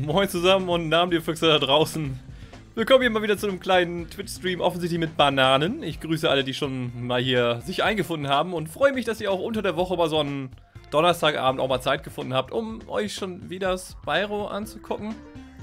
Moin zusammen und Namen die Füchse da draußen. Willkommen hier mal wieder zu einem kleinen Twitch-Stream, offensichtlich mit Bananen. Ich grüße alle, die schon mal hier sich eingefunden haben und freue mich, dass ihr auch unter der Woche mal so einen Donnerstagabend auch mal Zeit gefunden habt, um euch schon wieder Spyro anzugucken.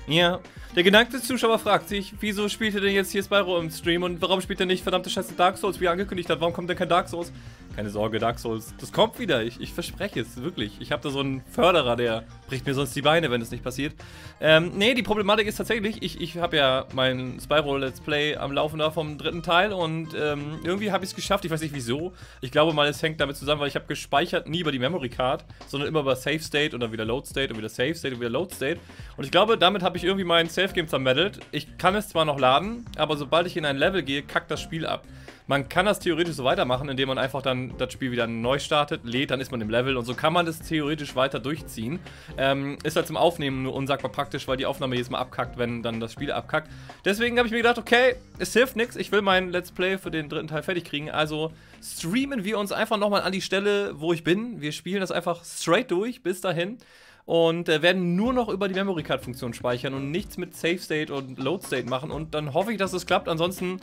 Ja, der geneigte Zuschauer fragt sich, wieso spielt er denn jetzt hier Spyro im Stream und warum spielt er nicht verdammte Scheiße Dark Souls, wie er angekündigt hat? Warum kommt denn kein Dark Souls? Keine Sorge, Dark Souls, das kommt wieder, ich, ich verspreche es, wirklich. Ich habe da so einen Förderer, der bricht mir sonst die Beine, wenn es nicht passiert. Ähm, nee, die Problematik ist tatsächlich, ich, ich habe ja mein Spyro Let's Play am Laufen da vom dritten Teil und ähm, irgendwie habe ich es geschafft, ich weiß nicht wieso. Ich glaube mal, es hängt damit zusammen, weil ich habe gespeichert nie über die Memory Card, sondern immer über Save State und dann wieder Load State und wieder Save State und wieder Load State. Und ich glaube, damit habe ich irgendwie mein Save Game zermeddelt. Ich kann es zwar noch laden, aber sobald ich in ein Level gehe, kackt das Spiel ab. Man kann das theoretisch so weitermachen, indem man einfach dann das Spiel wieder neu startet, lädt, dann ist man im Level und so kann man das theoretisch weiter durchziehen. Ähm, ist halt zum Aufnehmen nur unsagbar praktisch, weil die Aufnahme jedes Mal abkackt, wenn dann das Spiel abkackt. Deswegen habe ich mir gedacht, okay, es hilft nichts, ich will mein Let's Play für den dritten Teil fertig kriegen, also streamen wir uns einfach nochmal an die Stelle, wo ich bin. Wir spielen das einfach straight durch, bis dahin und äh, werden nur noch über die Memory Card Funktion speichern und nichts mit Save State und Load State machen und dann hoffe ich, dass es klappt. Ansonsten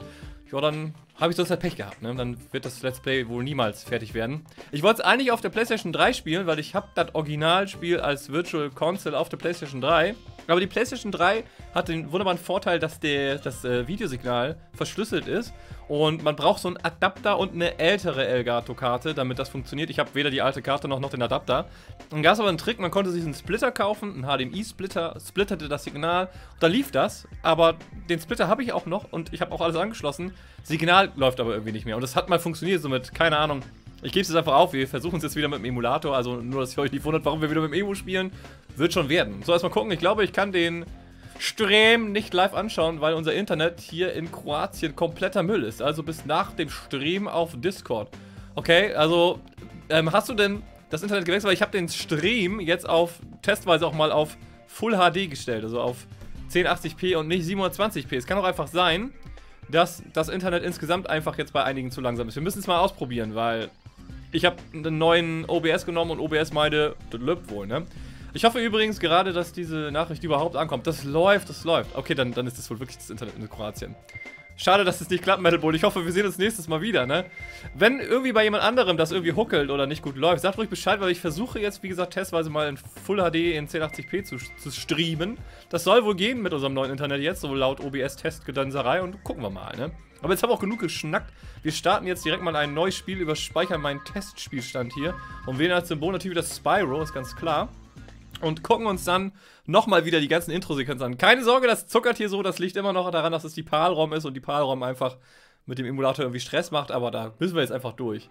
ja, dann habe ich sonst halt Pech gehabt, ne? Dann wird das Let's Play wohl niemals fertig werden. Ich wollte es eigentlich auf der PlayStation 3 spielen, weil ich habe das Originalspiel als Virtual Console auf der PlayStation 3. Aber die PlayStation 3 hat den wunderbaren Vorteil, dass der, das äh, Videosignal verschlüsselt ist. Und man braucht so einen Adapter und eine ältere Elgato-Karte, damit das funktioniert. Ich habe weder die alte Karte noch, noch den Adapter. Dann gab es aber einen Trick, man konnte sich einen Splitter kaufen, einen HDMI-Splitter, splitterte das Signal. Da lief das, aber den Splitter habe ich auch noch und ich habe auch alles angeschlossen. Signal läuft aber irgendwie nicht mehr. Und das hat mal funktioniert, somit, keine Ahnung. Ich gebe es jetzt einfach auf, wir versuchen es jetzt wieder mit dem Emulator, also nur, dass ihr euch nicht wundert, warum wir wieder mit dem Emo spielen. Wird schon werden. So, erstmal gucken. Ich glaube, ich kann den Stream nicht live anschauen, weil unser Internet hier in Kroatien kompletter Müll ist. Also bis nach dem Stream auf Discord. Okay, also ähm, hast du denn das Internet gewechselt? Weil ich habe den Stream jetzt auf testweise auch mal auf Full HD gestellt, also auf 1080p und nicht 720p. Es kann auch einfach sein, dass das Internet insgesamt einfach jetzt bei einigen zu langsam ist. Wir müssen es mal ausprobieren, weil ich habe einen neuen OBS genommen und OBS läuft wohl, ne? Ich hoffe übrigens gerade, dass diese Nachricht überhaupt ankommt. Das läuft, das läuft. Okay, dann, dann ist das wohl wirklich das Internet in Kroatien. Schade, dass es nicht klappt, Metal Bull. Ich hoffe, wir sehen uns nächstes Mal wieder, ne? Wenn irgendwie bei jemand anderem das irgendwie huckelt oder nicht gut läuft, sagt ruhig Bescheid, weil ich versuche jetzt, wie gesagt, testweise mal in Full HD in 1080p zu, zu streamen. Das soll wohl gehen mit unserem neuen Internet jetzt, so laut OBS-Testgedönserei und gucken wir mal, ne? Aber jetzt haben wir auch genug geschnackt. Wir starten jetzt direkt mal ein neues Spiel, überspeichern meinen Testspielstand hier und wählen als Symbol natürlich wieder Spyro, ist ganz klar. Und gucken uns dann nochmal wieder die ganzen Intro-Sequenzen an. Keine Sorge, das zuckert hier so, das liegt immer noch daran, dass es die PAL-ROM ist und die PAL-ROM einfach mit dem Emulator irgendwie Stress macht, aber da müssen wir jetzt einfach durch.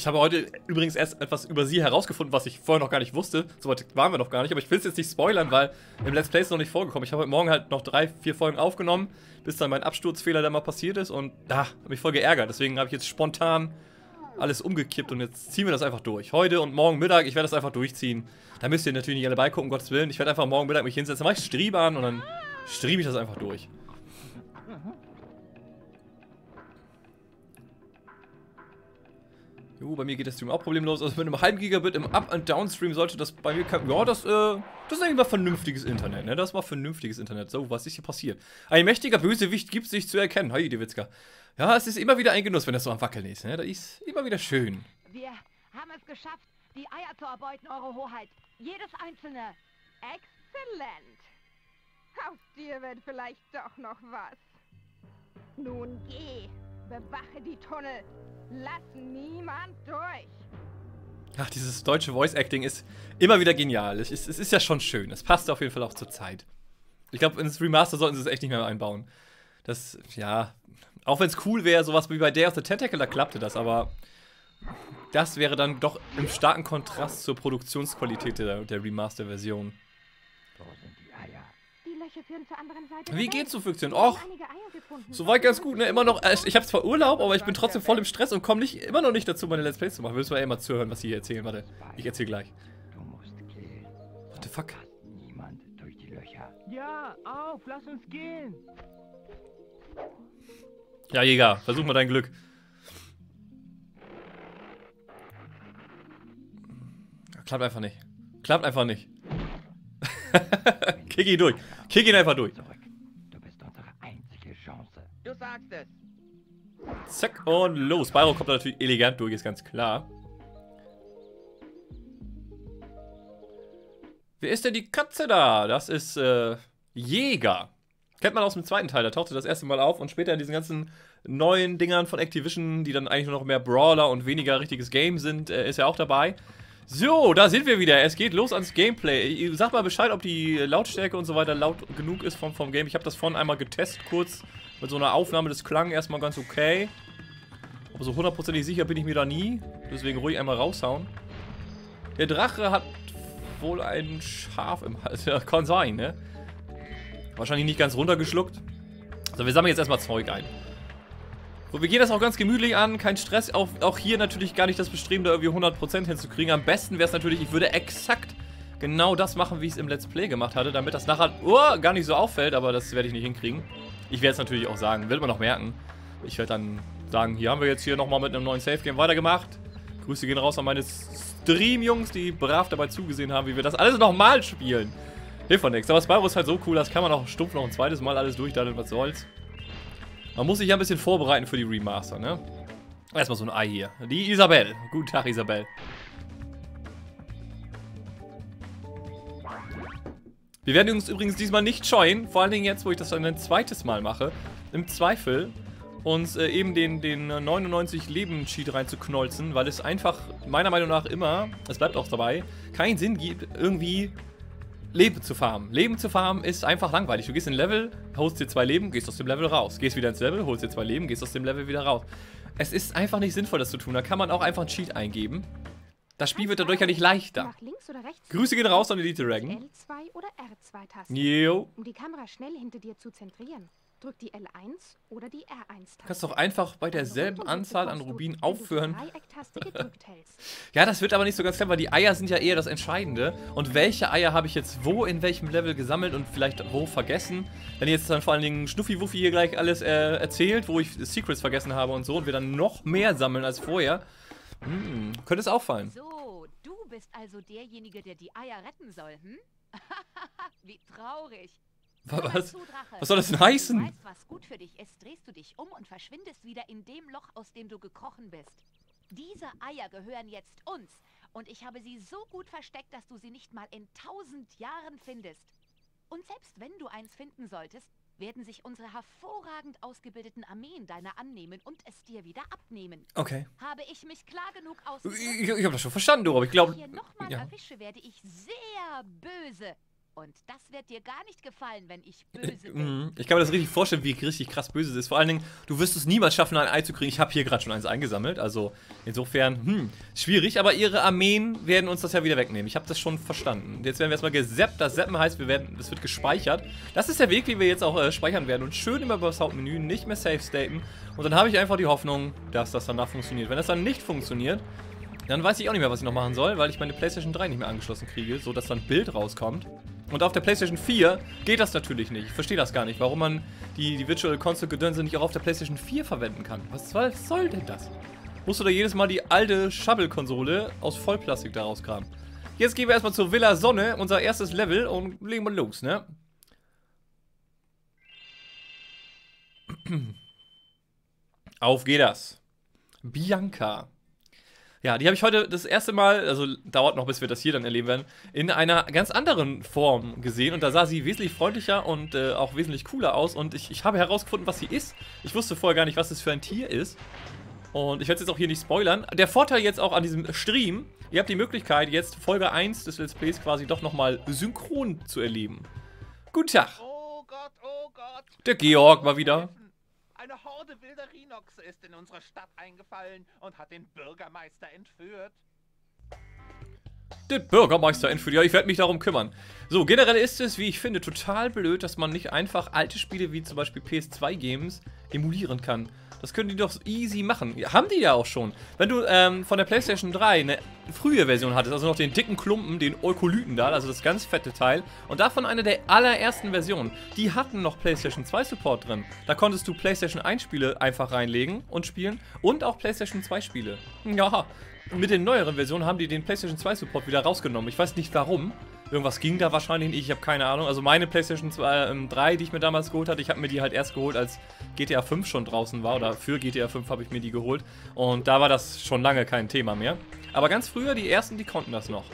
Ich habe heute übrigens erst etwas über sie herausgefunden, was ich vorher noch gar nicht wusste. Soweit waren wir noch gar nicht, aber ich will es jetzt nicht spoilern, weil im Let's Play ist noch nicht vorgekommen. Ich habe heute Morgen halt noch drei, vier Folgen aufgenommen, bis dann mein Absturzfehler da mal passiert ist und da ah, habe mich voll geärgert. Deswegen habe ich jetzt spontan alles umgekippt und jetzt ziehen wir das einfach durch. Heute und morgen Mittag, ich werde das einfach durchziehen. Da müsst ihr natürlich nicht alle beigucken, Gottes Willen. Ich werde einfach morgen Mittag mich hinsetzen, dann mache ich Strieb an und dann striebe ich das einfach durch. Jo, bei mir geht der Stream auch problemlos. Also mit einem halben Gigabit im Up- und Downstream sollte das bei mir... Ja, das, äh, das ist eigentlich mal vernünftiges Internet, ne? Das war vernünftiges Internet. So, was ist hier passiert? Ein mächtiger Bösewicht gibt sich zu erkennen. Hi, Dewitzka. Ja, es ist immer wieder ein Genuss, wenn das so am Wackeln ist, ne? Das ist immer wieder schön. Wir haben es geschafft, die Eier zu erbeuten, Eure Hoheit. Jedes einzelne. Exzellent. Aus dir wird vielleicht doch noch was. Nun geh. Bewache die Tunnel. Lass niemand durch. Ach, dieses deutsche Voice-Acting ist immer wieder genial. Es ist, es ist ja schon schön. Es passt auf jeden Fall auch zur Zeit. Ich glaube, ins Remaster sollten sie es echt nicht mehr einbauen. Das, ja, auch wenn es cool wäre, sowas wie bei Day of the Tentacle, da klappte das, aber das wäre dann doch im starken Kontrast zur Produktionsqualität der, der Remaster-Version. Die Schläuche führen zur anderen Seite. Wie geht's so, Füchschen? Och. Soweit ganz gut, ne? Immer noch, äh, ich habe zwar Urlaub, aber ich bin trotzdem voll im Stress und komme nicht, immer noch nicht dazu, meine Let's Plays zu machen. Müssen wir ja mal zuhören, was sie hier erzählen. Warte, ich erzähle gleich. Du musst gehen. What the fuck? Passt niemand durch die Löcher. Ja, auf, lass uns gehen. Ja, Jäger, versuch mal dein Glück. Klappt einfach nicht. Klappt einfach nicht. Kick ihn durch. Kick ihn einfach durch. Du bist unsere einzige Chance. Du sagst es. Zack und los. Spyro kommt da natürlich elegant durch, ist ganz klar. Wer ist denn die Katze da? Das ist äh, Jäger. Kennt man aus dem zweiten Teil, da tauchte das erste Mal auf und später in diesen ganzen neuen Dingern von Activision, die dann eigentlich nur noch mehr Brawler und weniger richtiges Game sind, äh, ist er auch dabei. So, da sind wir wieder. Es geht los ans Gameplay. Sag mal Bescheid, ob die Lautstärke und so weiter laut genug ist vom, vom Game. Ich habe das vorhin einmal getestet, kurz mit so einer Aufnahme. Das klang erstmal ganz okay. Aber so hundertprozentig sicher bin ich mir da nie. Deswegen ruhig einmal raushauen. Der Drache hat wohl ein Schaf im Hals. Ja, kann sein, ne? Wahrscheinlich nicht ganz runtergeschluckt. So, wir sammeln jetzt erstmal Zeug ein. So, wir gehen das auch ganz gemütlich an, kein Stress. Auch, auch hier natürlich gar nicht das Bestreben, da irgendwie 100% hinzukriegen. Am besten wäre es natürlich, ich würde exakt genau das machen, wie ich es im Let's Play gemacht hatte, damit das nachher oh, gar nicht so auffällt, aber das werde ich nicht hinkriegen. Ich werde es natürlich auch sagen, wird man noch merken. Ich werde dann sagen, hier haben wir jetzt hier nochmal mit einem neuen Safe-Game weitergemacht. Grüße gehen raus an meine Stream-Jungs, die brav dabei zugesehen haben, wie wir das alles nochmal spielen. Hilft von nichts. Aber Spyro ist halt so cool, das kann man auch stumpf noch ein zweites Mal alles durchdaddeln, was soll's. Man muss sich ja ein bisschen vorbereiten für die Remaster, ne? Erstmal so ein Ei hier. Die Isabel. Guten Tag, Isabel. Wir werden uns übrigens diesmal nicht scheuen, vor allen Dingen jetzt, wo ich das dann ein zweites Mal mache, im Zweifel uns äh, eben den, den 99 Leben Cheat reinzuknolzen, weil es einfach meiner Meinung nach immer, es bleibt auch dabei, keinen Sinn gibt, irgendwie Leben zu farmen. Leben zu farmen ist einfach langweilig. Du gehst in ein Level, holst dir zwei Leben, gehst aus dem Level raus. Gehst wieder ins Level, holst dir zwei Leben, gehst aus dem Level wieder raus. Es ist einfach nicht sinnvoll, das zu tun. Da kann man auch einfach einen Cheat eingeben. Das Spiel wird dadurch ja nicht leichter. Grüße gehen raus an Elite Dragon. L2 oder R2-Taste. Jo. Um die Kamera schnell hinter dir zu zentrieren. Drück die L1 oder die R1-Taste. Kannst doch einfach bei derselben Anzahl an Rubinen aufhören. Du. Ja, das wird aber nicht so ganz klar, weil die Eier sind ja eher das Entscheidende. Und welche Eier habe ich jetzt wo in welchem Level gesammelt und vielleicht wo vergessen? Wenn jetzt dann vor allen Dingen Schnuffi-Wuffi hier gleich alles äh, erzählt, wo ich Secrets vergessen habe und so und wir dann noch mehr sammeln als vorher, hm, könnte es auffallen. So, du bist also derjenige, der die Eier retten soll, hm? Wie traurig. Was? was soll das denn Wenn heißen? Du weißt, was gut für dich ist, drehst du dich um und verschwindest wieder in dem Loch, aus dem du gekrochen bist. Diese Eier gehören jetzt uns. Und ich habe sie so gut versteckt, dass du sie nicht mal in tausend Jahren findest. Und selbst wenn du eins finden solltest, werden sich unsere hervorragend ausgebildeten Armeen deiner annehmen und es dir wieder abnehmen. Okay. Habe ich mich klar genug ausgedrückt? ich, ich habe das schon verstanden, du, aber ich glaube. Wenn ich hier nochmal Ja. erwische, werde ich sehr böse. Und das wird dir gar nicht gefallen, wenn ich böse bin. Mhm. Ich kann mir das richtig vorstellen, wie richtig krass böse es ist. Vor allen Dingen, du wirst es niemals schaffen, ein Ei zu kriegen. Ich habe hier gerade schon eins eingesammelt. Also insofern, hm, schwierig. Aber ihre Armeen werden uns das ja wieder wegnehmen. Ich habe das schon verstanden. Jetzt werden wir erstmal gesappt. Das Zappen heißt, wir werden, das wird gespeichert. Das ist der Weg, wie wir jetzt auch äh, speichern werden. Und schön immer über das Hauptmenü, nicht mehr Safe staten. Und dann habe ich einfach die Hoffnung, dass das danach funktioniert. Wenn das dann nicht funktioniert, dann weiß ich auch nicht mehr, was ich noch machen soll, weil ich meine PlayStation 3 nicht mehr angeschlossen kriege, so dass dann ein Bild rauskommt. Und auf der PlayStation 4 geht das natürlich nicht. Ich verstehe das gar nicht, warum man die, die Virtual Console Gedönse nicht auch auf der PlayStation 4 verwenden kann. Was soll, was soll denn das? Musst du da jedes Mal die alte Shovel-Konsole aus Vollplastik da rauskramen. Jetzt gehen wir erstmal zur Villa Sonne, unser erstes Level, und legen wir los, ne? Auf geht das. Bianca. Ja, die habe ich heute das erste Mal, also dauert noch, bis wir das hier dann erleben werden, in einer ganz anderen Form gesehen. Und da sah sie wesentlich freundlicher und äh, auch wesentlich cooler aus. Und ich, ich habe herausgefunden, was sie ist. Ich wusste vorher gar nicht, was es für ein Tier ist. Und ich werde es jetzt auch hier nicht spoilern. Der Vorteil jetzt auch an diesem Stream, ihr habt die Möglichkeit, jetzt Folge 1 des Let's Plays quasi doch nochmal synchron zu erleben. Guten Tag. Oh Gott, oh Gott. Der Georg mal wieder. Eine Horde wilder Rhinoxe ist in unsere Stadt eingefallen und hat den Bürgermeister entführt. Das Bürgermeister-End Ja, ich werde mich darum kümmern. So, generell ist es, wie ich finde, total blöd, dass man nicht einfach alte Spiele wie zum Beispiel PS2-Games emulieren kann. Das können die doch easy machen. Haben die ja auch schon. Wenn du ähm, von der PlayStation 3 eine frühe Version hattest, also noch den dicken Klumpen, den Eukolyten da, also das ganz fette Teil, und davon eine der allerersten Versionen, die hatten noch PlayStation 2 Support drin. Da konntest du PlayStation 1 Spiele einfach reinlegen und spielen und auch PlayStation 2 Spiele. Ja, mit den neueren Versionen haben die den PlayStation 2 Support wieder rausgenommen. Ich weiß nicht warum. Irgendwas ging da wahrscheinlich nicht, ich habe keine Ahnung. Also meine PlayStation 2, ähm, 3, die ich mir damals geholt hatte, ich habe mir die halt erst geholt, als GTA 5 schon draußen war. Oder für GTA 5 habe ich mir die geholt. Und da war das schon lange kein Thema mehr. Aber ganz früher, die ersten, die konnten das noch.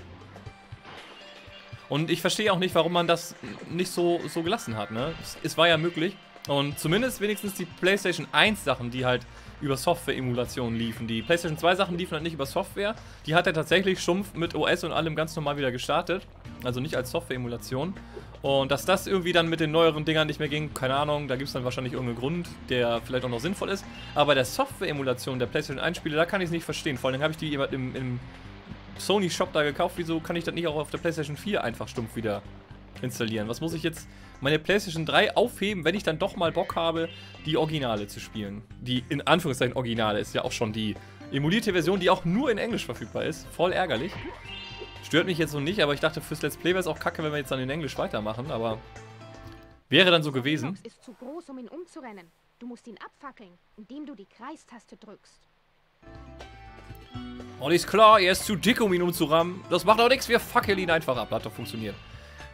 Und ich verstehe auch nicht, warum man das nicht so, so gelassen hat, ne? Es, es war ja möglich. Und zumindest wenigstens die PlayStation 1 Sachen, die halt über Software-Emulationen liefen. Die PlayStation 2 Sachen liefen halt nicht über Software. Die hat er tatsächlich stumpf mit OS und allem ganz normal wieder gestartet. Also nicht als Software-Emulation. Und dass das irgendwie dann mit den neueren Dingern nicht mehr ging, keine Ahnung, da gibt es dann wahrscheinlich irgendeinen Grund, der vielleicht auch noch sinnvoll ist. Aber der Software-Emulation der PlayStation 1 Spiele, da kann ich es nicht verstehen. Vor allem habe ich die im, im Sony-Shop da gekauft. Wieso kann ich das nicht auch auf der PlayStation 4 einfach stumpf wieder installieren? Was muss ich jetzt meine PlayStation 3 aufheben, wenn ich dann doch mal Bock habe, die Originale zu spielen? Die in Anführungszeichen Originale ist ja auch schon die emulierte Version, die auch nur in Englisch verfügbar ist. Voll ärgerlich. Stört mich jetzt so nicht, aber ich dachte, fürs Let's Play wäre es auch kacke, wenn wir jetzt dann in Englisch weitermachen, aber wäre dann so gewesen. Ist zu groß, um ihn umzurennen. Du musst ihn abfackeln, indem du die Kreistaste drückst. Oh, ist klar, er ist zu dick, um ihn umzurammen. Das macht auch nichts, wir fackeln ihn einfach ab. Hat doch funktioniert.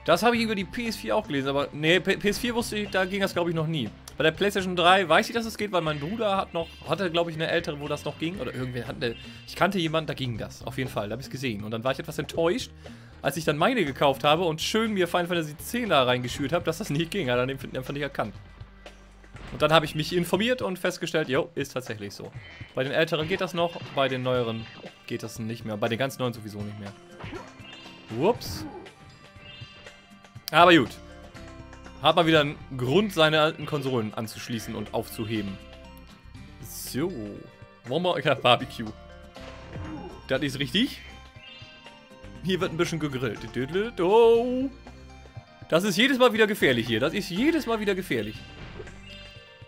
Das habe ich über die PS4 auch gelesen, aber nee, PS4 wusste ich, da ging das glaube ich noch nie. Bei der PlayStation 3 weiß ich, dass es geht, weil mein Bruder hat noch, hatte glaube ich eine ältere, wo das noch ging. Oder irgendwer hatte, ich kannte jemanden, da ging das. Auf jeden Fall, da habe ich es gesehen. Und dann war ich etwas enttäuscht, als ich dann meine gekauft habe und schön mir Final Fantasy 10 da reingeschürt habe, dass das nicht ging. Hat er einfach nicht erkannt. Und dann habe ich mich informiert und festgestellt, jo, ist tatsächlich so. Bei den älteren geht das noch, bei den neueren geht das nicht mehr. Bei den ganz neuen sowieso nicht mehr. Ups. Aber gut. Hat mal wieder einen Grund, seine alten Konsolen anzuschließen und aufzuheben. So. Wollen wir... Ja, Barbecue. Das ist richtig. Hier wird ein bisschen gegrillt. Oh. Das ist jedes Mal wieder gefährlich hier. Das ist jedes Mal wieder gefährlich.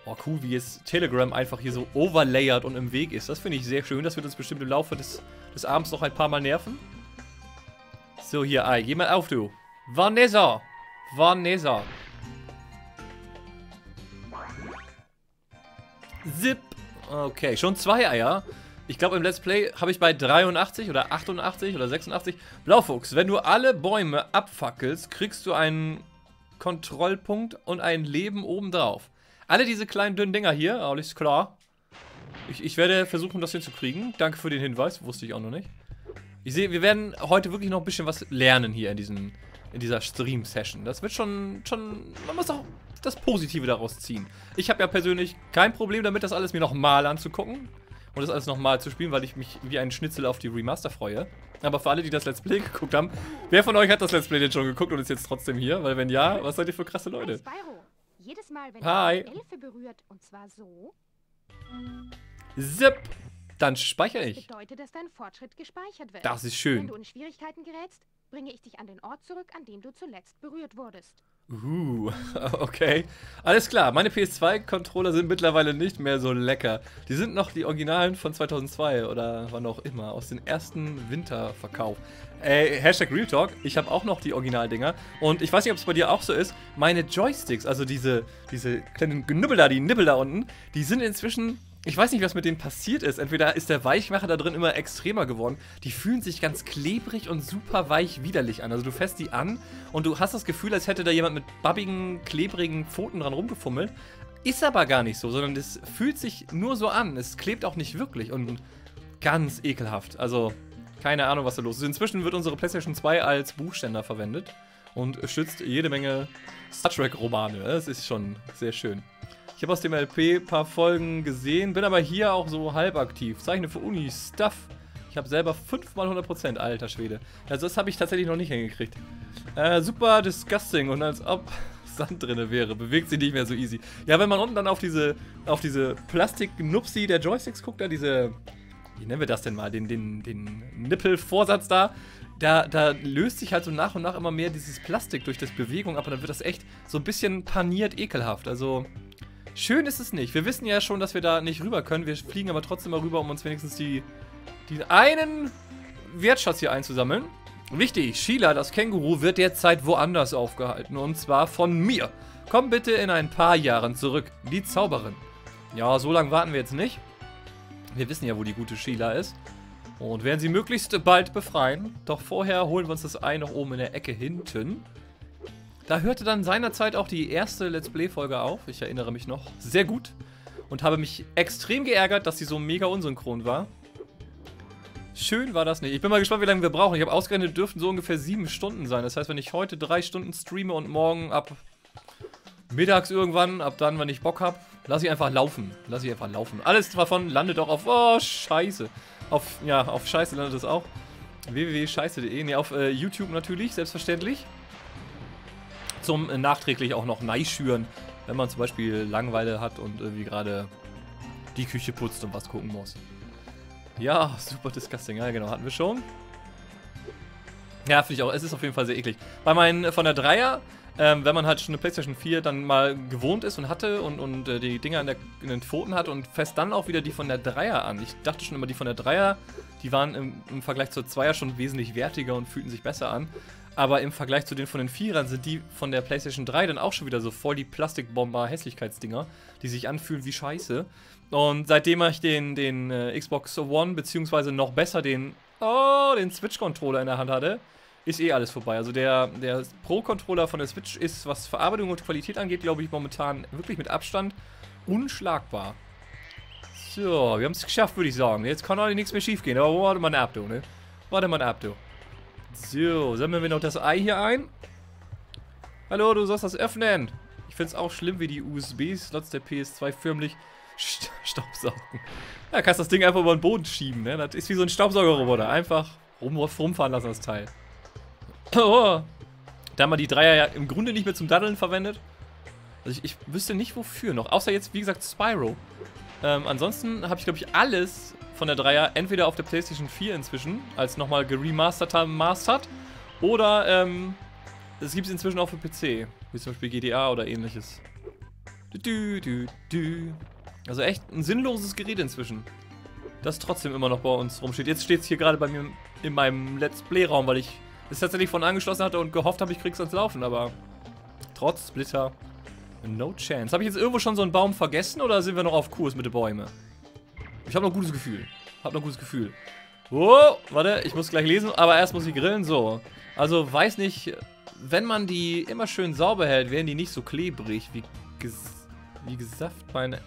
Oh, cool, wie jetzt Telegram einfach hier so overlayert und im Weg ist. Das finde ich sehr schön. Das wird uns bestimmt im Laufe des, des Abends noch ein paar Mal nerven. So, hier, Ei. Geh mal auf, du. Vanessa. Vanessa. Zip. Okay, schon zwei Eier. Ich glaube, im Let's Play habe ich bei 83 oder 88 oder 86. Blaufuchs, wenn du alle Bäume abfackelst, kriegst du einen Kontrollpunkt und ein Leben obendrauf. Alle diese kleinen dünnen Dinger hier, alles klar. Ich, ich werde versuchen, das hinzukriegen. Danke für den Hinweis, wusste ich auch noch nicht. Ich sehe, wir werden heute wirklich noch ein bisschen was lernen hier in diesem in dieser Stream-Session. Das wird schon, schon, man muss auch das Positive daraus ziehen. Ich habe ja persönlich kein Problem damit, das alles mir nochmal anzugucken und das alles nochmal zu spielen, weil ich mich wie ein Schnitzel auf die Remaster freue. Aber für alle, die das Let's Play geguckt haben, wer von euch hat das Let's Play denn schon geguckt und ist jetzt trotzdem hier? Weil wenn ja, was seid ihr für krasse Leute? Jedes Mal, wenn Hi. Elfe berührt, und zwar so, Zip! Dann speichere ich. bedeutet, dass dein Fortschritt gespeichert wird. Das ist Wenn schön. du in Schwierigkeiten gerätst, bringe ich dich an den Ort zurück, an dem du zuletzt berührt wurdest. Uh, okay. Alles klar, meine PS2-Controller sind mittlerweile nicht mehr so lecker. Die sind noch die Originalen von 2002 oder wann auch immer, aus dem ersten Winterverkauf. Ey, Hashtag Real Talk, ich habe auch noch die Originaldinger. Und ich weiß nicht, ob es bei dir auch so ist. Meine Joysticks, also diese, diese kleinen Knibbel da, die Nibbel da unten, die sind inzwischen ich weiß nicht, was mit denen passiert ist. Entweder ist der Weichmacher da drin immer extremer geworden. Die fühlen sich ganz klebrig und super weich widerlich an. Also du fässt die an und du hast das Gefühl, als hätte da jemand mit babbigen, klebrigen Pfoten dran rumgefummelt. Ist aber gar nicht so, sondern es fühlt sich nur so an. Es klebt auch nicht wirklich und ganz ekelhaft. Also keine Ahnung, was da los ist. Inzwischen wird unsere PlayStation 2 als Buchständer verwendet und stützt jede Menge Star Trek-Romane. Das ist schon sehr schön. Ich habe aus dem LP ein paar Folgen gesehen, bin aber hier auch so halb aktiv. Zeichne für Uni, Stuff. Ich habe selber 5 mal 100%, alter Schwede. Also das habe ich tatsächlich noch nicht hingekriegt. Äh, super disgusting und als ob Sand drinne wäre, bewegt sie nicht mehr so easy. Ja, wenn man unten dann auf diese, auf diese Plastik-Nupsi der Joysticks guckt, da diese wie nennen wir das denn mal, den, den, den Nippelvorsatz da, da, da löst sich halt so nach und nach immer mehr dieses Plastik durch das Bewegung ab und dann wird das echt so ein bisschen paniert ekelhaft. Also schön ist es nicht. Wir wissen ja schon, dass wir da nicht rüber können. Wir fliegen aber trotzdem mal rüber, um uns wenigstens die, die einen Wertschatz hier einzusammeln. Wichtig, Sheila, das Känguru, wird derzeit woanders aufgehalten. Und zwar von mir. Komm bitte in ein paar Jahren zurück. Die Zauberin. Ja, so lange warten wir jetzt nicht. Wir wissen ja, wo die gute Sheila ist. Und werden sie möglichst bald befreien. Doch vorher holen wir uns das Ei noch oben in der Ecke hinten. Da hörte dann seinerzeit auch die erste Let's Play-Folge auf. Ich erinnere mich noch sehr gut. Und habe mich extrem geärgert, dass sie so mega unsynchron war. Schön war das nicht. Ich bin mal gespannt, wie lange wir brauchen. Ich habe ausgerechnet, dürften so ungefähr sieben Stunden sein. Das heißt, wenn ich heute drei Stunden streame und morgen ab mittags irgendwann, ab dann, wenn ich Bock habe, lasse ich einfach laufen. Lasse ich einfach laufen. Alles davon landet auch auf, oh, scheiße. Auf, ja, auf scheiße landet es auch. www.scheiße.de, ne, auf äh, YouTube natürlich, selbstverständlich. Zum äh, nachträglich auch noch neischüren, wenn man zum Beispiel Langeweile hat und irgendwie gerade die Küche putzt und was gucken muss. Ja, super disgusting. Ja, genau, hatten wir schon. Ja, finde ich auch. Es ist auf jeden Fall sehr eklig. Bei meinen von der Dreier, ähm, wenn man halt schon eine PlayStation 4 dann mal gewohnt ist und hatte und, und äh, die Dinger in, der, in, den Pfoten hat und fest dann auch wieder die von der Dreier an. Ich dachte schon immer, die von der Dreier, die waren im, im Vergleich zur Zweier schon wesentlich wertiger und fühlten sich besser an. Aber im Vergleich zu den von den Vierern sind die von der PlayStation 3 dann auch schon wieder so voll die Plastikbomber-Hässlichkeitsdinger, die sich anfühlen wie Scheiße. Und seitdem ich den, den äh, Xbox One, beziehungsweise noch besser den, oh, den Switch-Controller in der Hand hatte, ist eh alles vorbei. Also der, der Pro-Controller von der Switch ist, was Verarbeitung und Qualität angeht, glaube ich, momentan wirklich mit Abstand unschlagbar. So, wir haben es geschafft, würde ich sagen. Jetzt kann auch nichts mehr schief gehen. Aber warte mal ab, du, ne? Warte mal ab, du. So, sammeln wir noch das Ei hier ein. Hallo, du sollst das öffnen. Ich finde es auch schlimm, wie die USB-Slots der PS2 förmlich St Staubsaugen. Ja, kannst das Ding einfach über den Boden schieben, ne? Das ist wie so ein Staubsaugerroboter. Einfach rum, rumfahren lassen, das Teil. Oh. Da haben wir die Dreier ja im Grunde nicht mehr zum Daddeln verwendet. Also ich, ich wüsste nicht wofür noch. Außer jetzt, wie gesagt, Spyro. Ähm, ansonsten habe ich, glaube ich, alles von der Dreier entweder auf der PlayStation 4 inzwischen, als nochmal geremastert mastert, oder ähm, es gibt es inzwischen auch für PC. Wie zum Beispiel GTA oder ähnliches. Du, du, du. Also echt ein sinnloses Gerät inzwischen. Das trotzdem immer noch bei uns rumsteht. Jetzt steht es hier gerade bei mir in meinem Let's Play-Raum, weil ich es tatsächlich von angeschlossen hatte und gehofft habe, ich krieg's ans Laufen, aber trotz Splitter, no chance. Habe ich jetzt irgendwo schon so einen Baum vergessen oder sind wir noch auf Kurs mit den Bäumen? Ich habe noch ein gutes Gefühl. Hab noch ein gutes Gefühl. Oh, warte, ich muss gleich lesen, aber erst muss ich grillen. So, also weiß nicht, wenn man die immer schön sauber hält, werden die nicht so klebrig wie, ges wie gesagt. Meine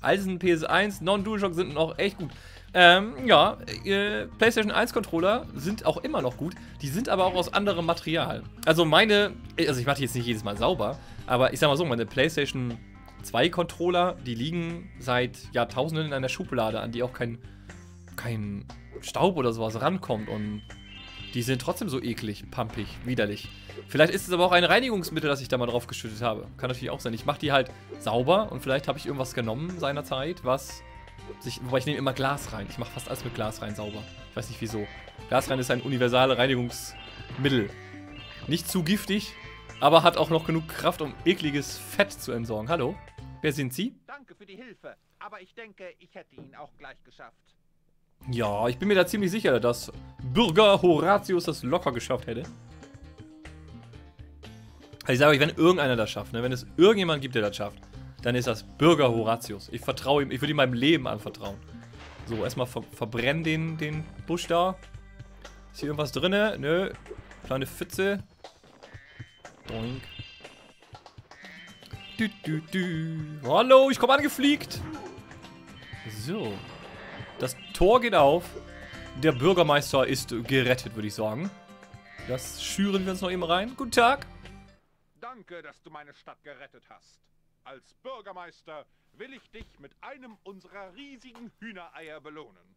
Eisen PS1 Non-DualShock sind noch echt gut. Ähm, ja, äh, PlayStation 1 Controller sind auch immer noch gut. Die sind aber auch aus anderem Material. Also meine, also ich mache die jetzt nicht jedes Mal sauber, aber ich sag mal so, meine PlayStation 2 Controller, die liegen seit Jahrtausenden in einer Schublade, an die auch kein, kein Staub oder sowas rankommt und die sind trotzdem so eklig, pumpig, widerlich. Vielleicht ist es aber auch ein Reinigungsmittel, das ich da mal drauf geschüttet habe. Kann natürlich auch sein. Ich mache die halt sauber und vielleicht habe ich irgendwas genommen seinerzeit, was sich, wobei ich nehme immer Glas rein. Ich mache fast alles mit Glas rein sauber. Ich weiß nicht wieso. Glas rein ist ein universales Reinigungsmittel. Nicht zu giftig, aber hat auch noch genug Kraft, um ekliges Fett zu entsorgen. Hallo? Wer sind Sie? Danke für die Hilfe, aber ich denke, ich hätte ihn auch gleich geschafft. Ja, ich bin mir da ziemlich sicher, dass Bürger Horatius das locker geschafft hätte. Also ich sage euch, wenn irgendeiner das schafft, ne, wenn es irgendjemand gibt, der das schafft, dann ist das Bürger Horatius. Ich vertraue ihm, ich würde ihm meinem Leben anvertrauen. So, erstmal ver verbrennen den, den Busch da. Ist hier irgendwas drin? Nö. Kleine Pfütze. Doink. Du, du, du. Hallo, ich komme angefliegt. So. Das Tor geht auf. Der Bürgermeister ist gerettet, würde ich sagen. Das schüren wir uns noch eben rein. Guten Tag. Danke, dass du meine Stadt gerettet hast. Als Bürgermeister will ich dich mit einem unserer riesigen Hühnereier belohnen.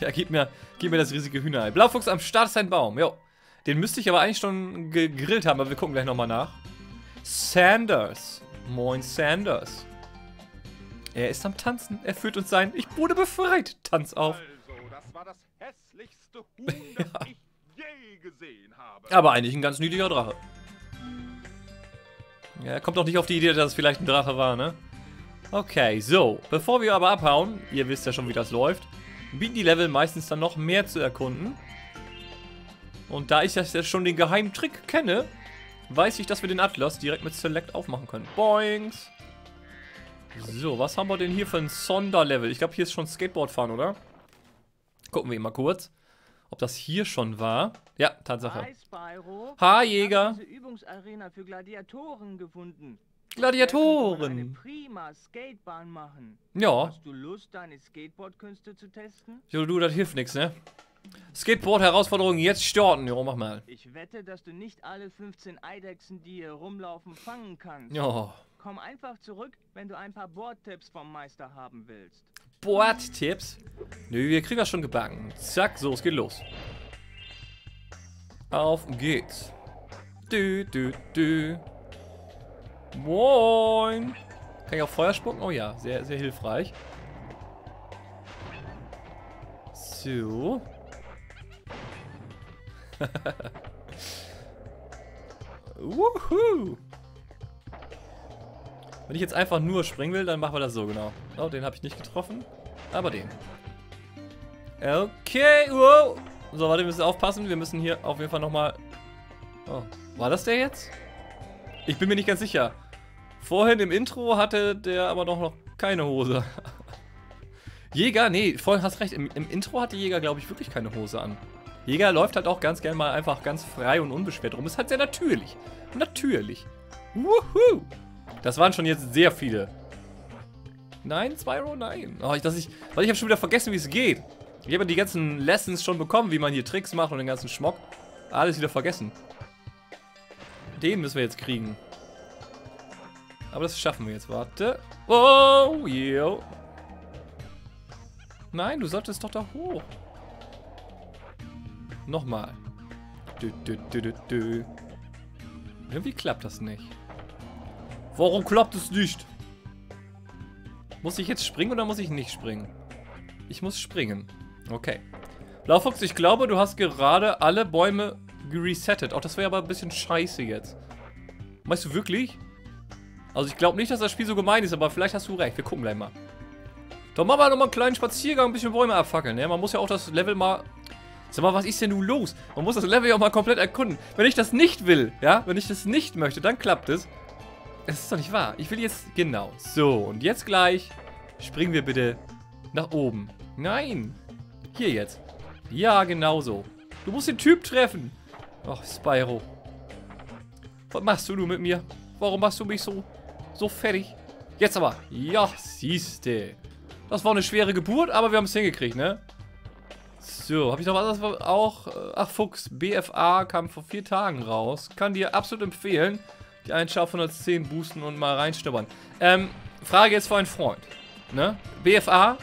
Ja, gib mir, gib mir das riesige Hühnerei. Blaufuchs am Start ist ein Baum. Jo. Den müsste ich aber eigentlich schon gegrillt haben, aber wir gucken gleich nochmal nach. Sanders. Moin, Sanders. Er ist am Tanzen. Er führt uns sein Ich wurde befreit. Tanz auf. Also, war das hässlichste Huhn, das ich je gesehen habe. Aber eigentlich ein ganz niedlicher Drache. Ja, er kommt doch nicht auf die Idee, dass es vielleicht ein Drache war, ne? Okay, so. Bevor wir aber abhauen, ihr wisst ja schon, wie das läuft, bieten die Level meistens dann noch mehr zu erkunden. Und da ich ja schon den geheimen Trick kenne, weiß ich, dass wir den Atlas direkt mit Select aufmachen können. Boings! So, was haben wir denn hier für ein Sonderlevel? Ich glaube, hier ist schon Skateboard fahren, oder? Gucken wir mal kurz, ob das hier schon war. Ja, Tatsache. Hi, Jäger. Übungsarena für Gladiatoren gefunden. Gladiatoren. prima Skatebahn machen. Ja. Hast du Lust, deine Skateboardkünste zu testen? Jo, du, das hilft nichts, ne? Skateboard-Herausforderung jetzt starten. Jo, mach mal. Ich wette, dass du nicht alle 15 Eidechsen, die hier rumlaufen, fangen kannst. Jo. Komm einfach zurück, wenn du ein paar Boardtipps vom Meister haben willst. Board-Tipps. Nö, wir kriegen das schon gebacken. Zack, so, es geht los. Auf geht's. Dü, dü, dü. Moin. Kann ich auch Feuer spucken? Oh ja, sehr, sehr hilfreich. So. Wuhu. Wenn ich jetzt einfach nur springen will, dann machen wir das so, genau. Oh, den habe ich nicht getroffen. Aber den. Okay, wow. So, warte, wir müssen aufpassen. Wir müssen hier auf jeden Fall nochmal... Oh, war das der jetzt? Ich bin mir nicht ganz sicher. Vorhin im Intro hatte der aber noch, noch keine Hose. Jäger, nee, vorhin hast recht. Im, Im Intro hatte Jäger, glaube ich, wirklich keine Hose an. Jäger läuft halt auch ganz gern mal einfach ganz frei und unbeschwert rum. Ist halt sehr natürlich. Natürlich. Wuhu. Das waren schon jetzt sehr viele. Nein, Spyro, nein. Oh, ich, das ich, weil ich habe schon wieder vergessen, wie es geht. Ich habe die ganzen Lessons schon bekommen, wie man hier Tricks macht und den ganzen Schmock. Alles wieder vergessen. Den müssen wir jetzt kriegen. Aber das schaffen wir jetzt. Warte. Oh, yo. Nein, du solltest doch da hoch. Nochmal. Dü, dü, dü, dü. Irgendwie klappt das nicht. Warum klappt es nicht? Muss ich jetzt springen oder muss ich nicht springen? Ich muss springen. Okay. Blaufuchs, ich glaube, du hast gerade alle Bäume geresettet. Auch das wäre aber ein bisschen scheiße jetzt. Meinst du wirklich? Also ich glaube nicht, dass das Spiel so gemein ist, aber vielleicht hast du recht. Wir gucken gleich mal. Dann machen wir nochmal einen kleinen Spaziergang, ein bisschen Bäume abfackeln. Ne? Man muss ja auch das Level mal... Sag mal, was ist denn nun los? Man muss das Level ja auch mal komplett erkunden. Wenn ich das nicht will, ja, wenn ich das nicht möchte, dann klappt es. Es ist doch nicht wahr. Ich will jetzt... Genau. So, und jetzt gleich springen wir bitte nach oben. Nein. Hier jetzt. Ja, genau so. Du musst den Typ treffen. Ach, Spyro. Was machst du, du mit mir? Warum machst du mich so, so fertig? Jetzt aber. Ja, siehste. Das war eine schwere Geburt, aber wir haben es hingekriegt, ne? So, habe ich noch was anderes? Auch, äh, ach Fuchs, BFA kam vor vier Tagen raus. Kann dir absolut empfehlen. Die Einschau von 110 boosten und mal reinschnuppern. Ähm, Frage jetzt für einen Freund. Ne? BFA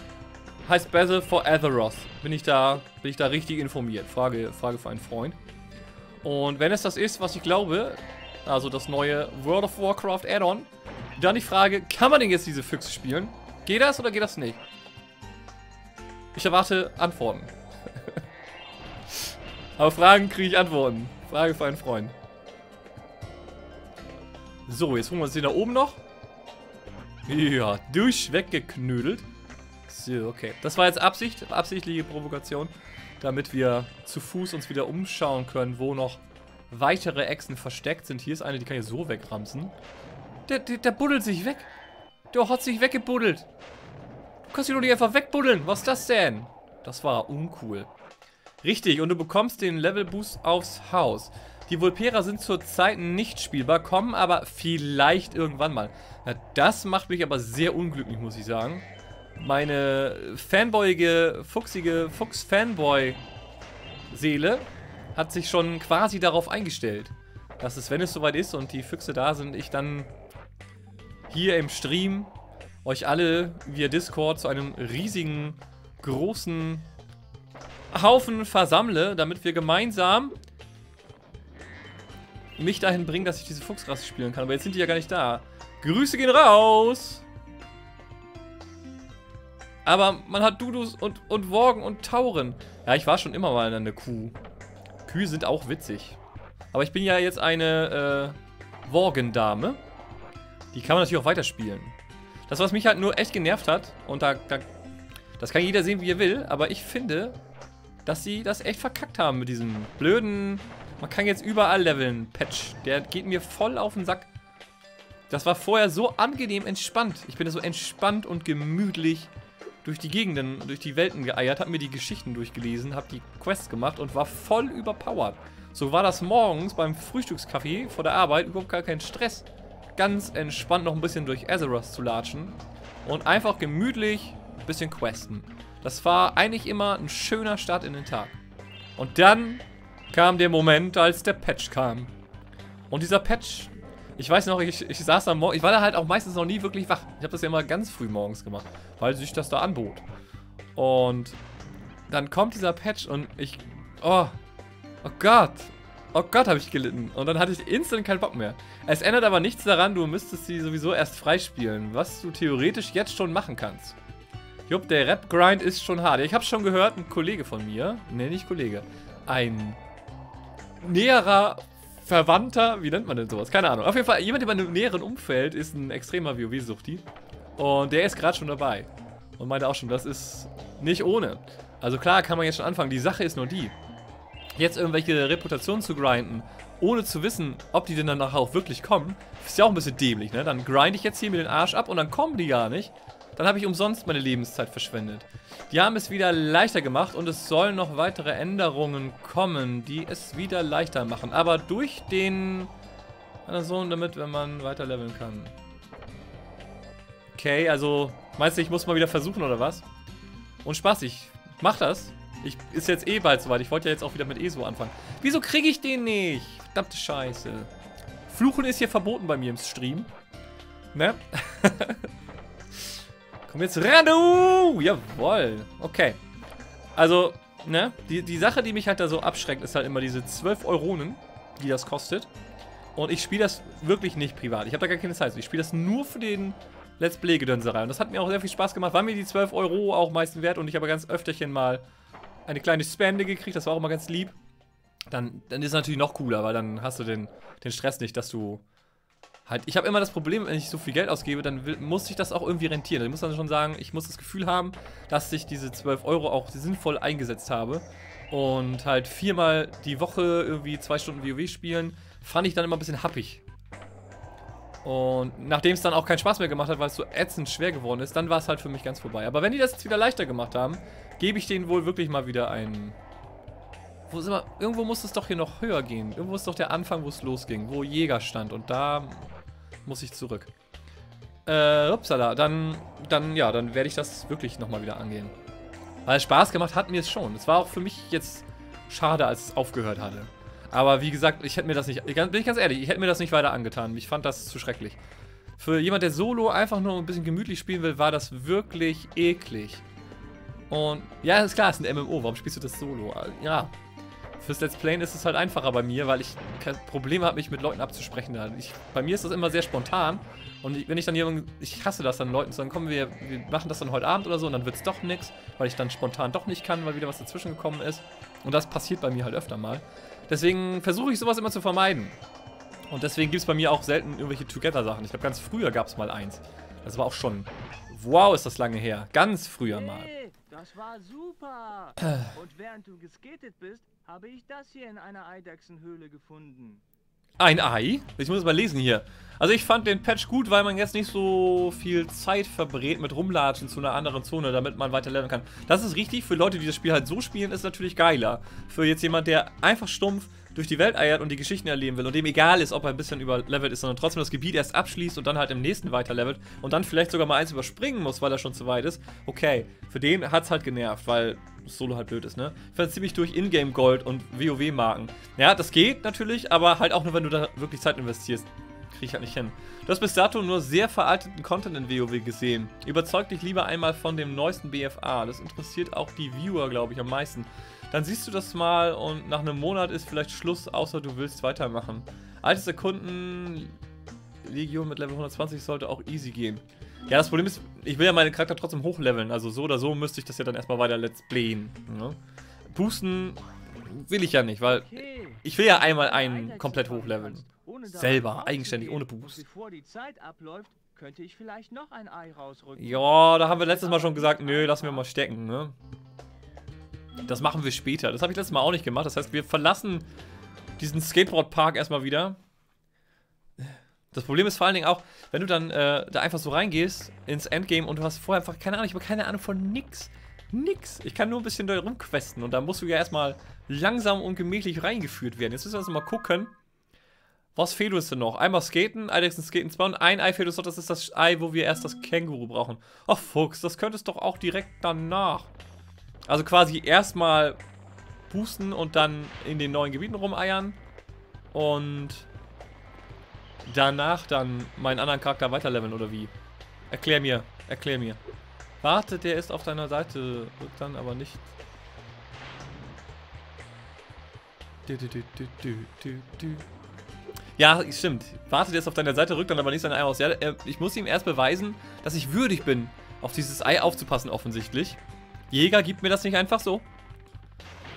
heißt Battle for Azeroth. Bin ich da, bin ich da richtig informiert? Frage, Frage für einen Freund. Und wenn es das ist, was ich glaube, also das neue World of Warcraft Add-on, dann die Frage, kann man denn jetzt diese Füchse spielen? Geht das oder geht das nicht? Ich erwarte Antworten. Aber Fragen kriege ich Antworten. Frage für einen Freund. So, jetzt holen wir uns den da oben noch. Ja, durchweggeknödelt. So, okay. Das war jetzt Absicht, absichtliche Provokation, damit wir zu Fuß uns wieder umschauen können, wo noch weitere Echsen versteckt sind. Hier ist eine, die kann ich so wegramsen. Der, der, der buddelt sich weg. Der hat sich weggebuddelt. Du kannst ihn doch nicht einfach wegbuddeln. Was ist das denn? Das war uncool. Richtig, und du bekommst den Level-Boost aufs Haus. Die Vulpera sind zurzeit nicht spielbar, kommen aber vielleicht irgendwann mal. Na, das macht mich aber sehr unglücklich, muss ich sagen. Meine fanboyige, fuchsige Fuchs-Fanboy-Seele hat sich schon quasi darauf eingestellt, dass es, wenn es soweit ist und die Füchse da sind, ich dann hier im Stream euch alle via Discord zu einem riesigen, großen Haufen versammle, damit wir gemeinsam mich dahin bringen, dass ich diese Fuchsrasse spielen kann. Aber jetzt sind die ja gar nicht da. Grüße gehen raus! Aber man hat Dudus und, und Worgen und Tauren. Ja, ich war schon immer mal eine Kuh. Kühe sind auch witzig. Aber ich bin ja jetzt eine äh, Worgendame. Die kann man natürlich auch weiterspielen. Das, was mich halt nur echt genervt hat, und da, da das kann jeder sehen, wie er will, aber ich finde, dass sie das echt verkackt haben mit diesem blöden, man kann jetzt überall leveln, Patch. Der geht mir voll auf den Sack. Das war vorher so angenehm entspannt. Ich bin so entspannt und gemütlich durch die Gegenden, durch die Welten geeiert, hab mir die Geschichten durchgelesen, hab die Quests gemacht und war voll überpowered. So war das morgens beim Frühstückskaffee vor der Arbeit überhaupt gar kein Stress. Ganz entspannt noch ein bisschen durch Azeroth zu latschen und einfach gemütlich ein bisschen questen. Das war eigentlich immer ein schöner Start in den Tag. Und dann kam der Moment, als der Patch kam. Und dieser Patch, ich weiß noch, ich, ich saß am Morgen, ich war da halt auch meistens noch nie wirklich wach. Ich habe das ja immer ganz früh morgens gemacht, weil sich das da anbot. Und dann kommt dieser Patch und ich, oh, oh Gott, oh Gott, habe ich gelitten. Und dann hatte ich instant keinen Bock mehr. Es ändert aber nichts daran, du müsstest sie sowieso erst freispielen, was du theoretisch jetzt schon machen kannst. Jupp, der Rap-Grind ist schon hart. Ich habe schon gehört, ein Kollege von mir, ne, nicht Kollege, ein näherer Verwandter, wie nennt man denn sowas? Keine Ahnung. Auf jeden Fall, jemand in meinem näheren Umfeld ist ein extremer WoW-Suchti. Und der ist gerade schon dabei. Und meinte auch schon, das ist nicht ohne. Also klar kann man jetzt schon anfangen. Die Sache ist nur die. Jetzt irgendwelche Reputationen zu grinden, ohne zu wissen, ob die denn dann nachher auch wirklich kommen, ist ja auch ein bisschen dämlich, ne? Dann grind ich jetzt hier mir den Arsch ab und dann kommen die gar nicht. Dann habe ich umsonst meine Lebenszeit verschwendet. Die haben es wieder leichter gemacht und es sollen noch weitere Änderungen kommen, die es wieder leichter machen. Aber durch den Sohn damit, wenn man weiter leveln kann. Okay, also meinst du, ich muss mal wieder versuchen oder was? Und Spaß, ich mach das. Ich, ist jetzt eh bald soweit. Ich wollte ja jetzt auch wieder mit ESO anfangen. Wieso kriege ich den nicht? Verdammte Scheiße. Fluchen ist hier verboten bei mir im Stream. Ne? Komm jetzt ran, du! Jawoll. Okay. Also, ne? Die, die Sache, die mich halt da so abschreckt, ist halt immer diese 12 Euronen, die das kostet. Und ich spiele das wirklich nicht privat. Ich habe da gar keine Zeit. Ich spiele das nur für den Let's Play-Gedönserei. Und das hat mir auch sehr viel Spaß gemacht. War mir die 12 Euro auch meistens wert. Und ich habe ganz öfterchen mal eine kleine Spende gekriegt. Das war auch immer ganz lieb. Dann, dann ist es natürlich noch cooler, weil dann hast du den, den Stress nicht, dass du halt, ich habe immer das Problem, wenn ich so viel Geld ausgebe, dann will, muss sich das auch irgendwie rentieren. Ich muss dann schon sagen, ich muss das Gefühl haben, dass ich diese 12 Euro auch sinnvoll eingesetzt habe. Und halt viermal die Woche irgendwie zwei Stunden WoW spielen, fand ich dann immer ein bisschen happig. Und nachdem es dann auch keinen Spaß mehr gemacht hat, weil es so ätzend schwer geworden ist, dann war es halt für mich ganz vorbei. Aber wenn die das jetzt wieder leichter gemacht haben, gebe ich denen wohl wirklich mal wieder einen... Wo sind wir? Irgendwo muss es doch hier noch höher gehen. Irgendwo ist doch der Anfang, wo es losging, wo Jäger stand. Und da muss ich zurück. Äh, upsala, dann, dann, ja, dann werde ich das wirklich nochmal wieder angehen. Weil Spaß gemacht hat mir es schon. Es war auch für mich jetzt schade, als es aufgehört hatte. Aber wie gesagt, ich hätte mir das nicht, bin ich ganz ehrlich, ich hätte mir das nicht weiter angetan. Ich fand das zu schrecklich. Für jemand, der Solo einfach nur ein bisschen gemütlich spielen will, war das wirklich eklig. Und ja, ist klar, es ist ein MMO. Warum spielst du das Solo? Ja, Fürs Let's Playen ist es halt einfacher bei mir, weil ich Probleme habe, mich mit Leuten abzusprechen. Ich, bei mir ist das immer sehr spontan. Und wenn ich dann hier, ich hasse das dann Leuten zu sagen, komm, wir, wir machen das dann heute Abend oder so und dann wird es doch nichts, weil ich dann spontan doch nicht kann, weil wieder was dazwischen gekommen ist. Und das passiert bei mir halt öfter mal. Deswegen versuche ich sowas immer zu vermeiden. Und deswegen gibt es bei mir auch selten irgendwelche Together-Sachen. Ich glaube, ganz früher gab es mal eins. Das war auch schon, wow, ist das lange her. Ganz früher mal. Das war super. Und während du geskatet bist, habe ich das hier in einer Eidechsenhöhle gefunden. Ein Ei? Ich muss es mal lesen hier. Also ich fand den Patch gut, weil man jetzt nicht so viel Zeit verbrät mit Rumlatschen zu einer anderen Zone, damit man weiter lernen kann. Das ist richtig, für Leute, die das Spiel halt so spielen, ist natürlich geiler. Für jetzt jemand, der einfach stumpf durch die Welt eiert und die Geschichten erleben will und dem egal ist, ob er ein bisschen überlevelt ist, sondern trotzdem das Gebiet erst abschließt und dann halt im nächsten weiterlevelt und dann vielleicht sogar mal eins überspringen muss, weil er schon zu weit ist, okay, für den hat es halt genervt, weil Solo halt blöd ist, ne? Ich fand ziemlich durch Ingame Gold und WoW-Marken. Ja, das geht natürlich, aber halt auch nur, wenn du da wirklich Zeit investierst. Krieg ich halt nicht hin. Du hast bis dato nur sehr veralteten Content in WoW gesehen. Überzeug dich lieber einmal von dem neuesten BFA. Das interessiert auch die Viewer, glaube ich, am meisten. Dann siehst du das mal und nach einem Monat ist vielleicht Schluss, außer du willst weitermachen. Altes Erkunden, Legion mit Level 120 sollte auch easy gehen. Ja, das Problem ist, ich will ja meinen Charakter trotzdem hochleveln. Also so oder so müsste ich das ja dann erstmal weiter let's playen. Ne? Boosten will ich ja nicht, weil ich will ja einmal einen komplett hochleveln. Selber, eigenständig, ohne Boost. Bevor die Zeit abläuft, könnte ich vielleicht noch ein Ei rausrücken. Ja, da haben wir letztes Mal schon gesagt, nö, lassen wir mal stecken, ne? Das machen wir später. Das habe ich letztes Mal auch nicht gemacht. Das heißt, wir verlassen diesen Skateboardpark erstmal wieder. Das Problem ist vor allen Dingen auch, wenn du dann äh, da einfach so reingehst ins Endgame und du hast vorher einfach keine Ahnung, ich habe keine Ahnung von nix. Nix. Ich kann nur ein bisschen da rumquesten und da musst du ja erstmal langsam und gemächlich reingeführt werden. Jetzt müssen wir also mal gucken. Was fehlt uns denn noch? Einmal Skaten, Eidechsen Skaten 2 und ein Ei fehlt uns noch. Das ist das Ei, wo wir erst das Känguru brauchen. Ach Fuchs, das könnte es doch auch direkt danach. Also quasi erstmal boosten und dann in den neuen Gebieten rumeiern. Und danach dann meinen anderen Charakter weiterleveln oder wie? Erklär mir, erklär mir. Warte, der ist auf deiner Seite. Rückt dann aber nicht. Ja, stimmt. Warte, der ist auf deiner Seite, rückt dann aber nicht sein Ei aus. Ja, äh, ich muss ihm erst beweisen, dass ich würdig bin, auf dieses Ei aufzupassen, offensichtlich. Jäger gibt mir das nicht einfach so.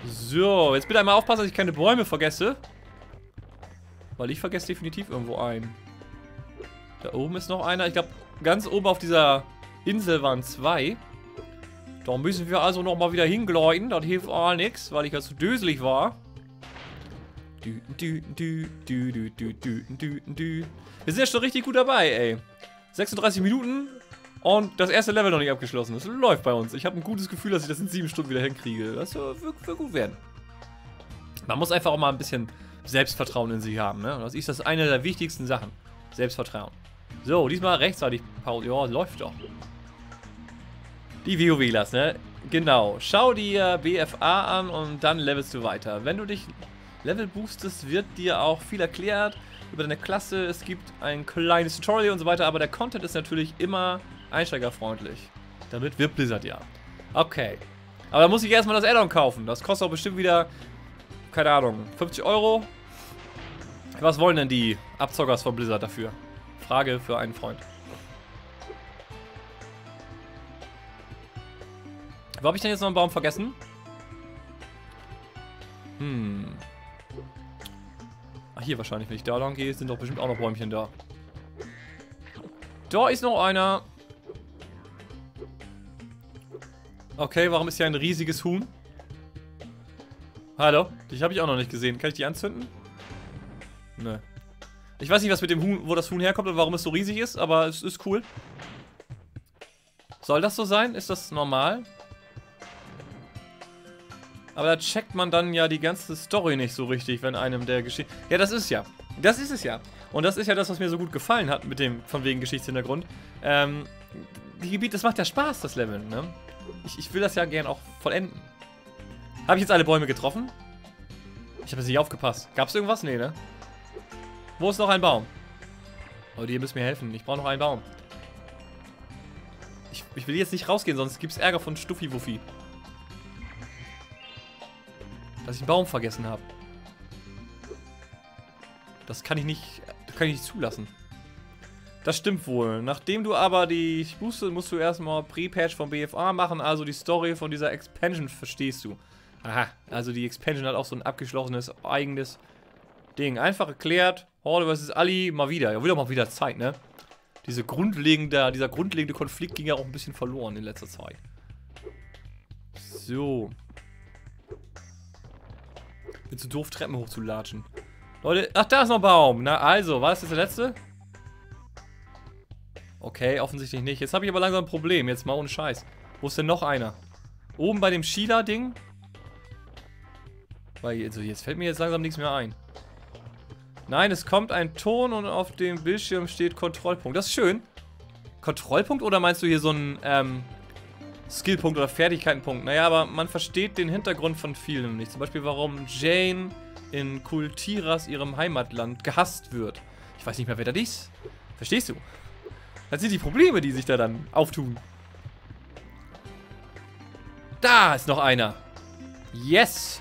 So, jetzt bitte einmal aufpassen, dass ich keine Bäume vergesse. Weil ich vergesse definitiv irgendwo einen. Da oben ist noch einer. Ich glaube, ganz oben auf dieser Insel waren zwei. Da müssen wir also nochmal wieder hingleiten. Das hilft auch nichts, weil ich ja zu döselig war. Du, du, du, du, du, du, du, du, du. Wir sind ja schon richtig gut dabei, ey. 36 Minuten und das erste Level noch nicht abgeschlossen. Das läuft bei uns. Ich habe ein gutes Gefühl, dass ich das in 7 Stunden wieder hinkriege. Das wird, wird, gut werden. Man muss einfach auch mal ein bisschen Selbstvertrauen in sich haben, ne? Das ist das eine der wichtigsten Sachen. Selbstvertrauen. So, diesmal rechtzeitig Pause. Ja, läuft doch. Die WoWlers, ne? Genau. Schau dir BFA an und dann levelst du weiter. Wenn du dich Level boostest, wird dir auch viel erklärt über deine Klasse. Es gibt ein kleines Tutorial und so weiter, aber der Content ist natürlich immer einsteigerfreundlich. Damit wird Blizzard ja. Okay. Aber da muss ich erstmal das Addon kaufen. Das kostet auch bestimmt wieder, keine Ahnung, 50 Euro. Was wollen denn die Abzockers von Blizzard dafür? Frage für einen Freund. Wo habe ich denn jetzt noch einen Baum vergessen? Hm. Ach, hier wahrscheinlich, wenn ich da lang gehe, sind doch bestimmt auch noch Bäumchen da. Da ist noch einer. Okay, warum ist hier ein riesiges Huhn? Hallo? Dich habe ich auch noch nicht gesehen. Kann ich die anzünden? Nö. Ich weiß nicht, was mit dem Huhn, wo das Huhn herkommt und warum es so riesig ist, aber es ist cool. Soll das so sein? Ist das normal? Aber da checkt man dann ja die ganze Story nicht so richtig, wenn einem der Geschichte... Ja, das ist ja. Das ist es ja. Und das ist ja das, was mir so gut gefallen hat mit dem, von wegen Geschichtshintergrund. Ähm, die Gebiete, das macht ja Spaß, das Leveln, ne? Ich, ich will das ja gern auch vollenden. Habe ich jetzt alle Bäume getroffen? Ich habe jetzt nicht aufgepasst. Gab es irgendwas? Nee, ne? Wo ist noch ein Baum? Leute, ihr müsst mir helfen. Ich brauche noch einen Baum. Ich, ich will jetzt nicht rausgehen, sonst gibt es Ärger von Stuffi Wuffi. Dass ich einen Baum vergessen habe. Das kann ich nicht, das kann ich nicht zulassen. Das stimmt wohl. Nachdem du aber die Booste musst du erstmal Pre-Patch vom BFA machen, also die Story von dieser Expansion verstehst du. Aha, also die Expansion hat auch so ein abgeschlossenes eigenes Ding. Einfach erklärt, Horde vs. Ali mal wieder. Ja, doch mal wieder Zeit, ne? Diese grundlegende, dieser grundlegende Konflikt ging ja auch ein bisschen verloren in letzter Zeit. So. Bin zu doof, Treppen hochzulatschen. Leute, ach, da ist noch ein Baum. Na also, war das jetzt der letzte? Okay, offensichtlich nicht. Jetzt habe ich aber langsam ein Problem. Jetzt mal ohne Scheiß. Wo ist denn noch einer? Oben bei dem Sheila-Ding? Weil, also jetzt fällt mir jetzt langsam nichts mehr ein. Nein, es kommt ein Ton und auf dem Bildschirm steht Kontrollpunkt. Das ist schön. Kontrollpunkt oder meinst du hier so einen, ähm, Skillpunkt oder Fertigkeitenpunkt? Naja, aber man versteht den Hintergrund von vielen nicht. Zum Beispiel, warum Jane in Kultiras, ihrem Heimatland, gehasst wird. Ich weiß nicht mehr, wer das ist. Verstehst du? Das sind die Probleme, die sich da dann auftun. Da ist noch einer. Yes.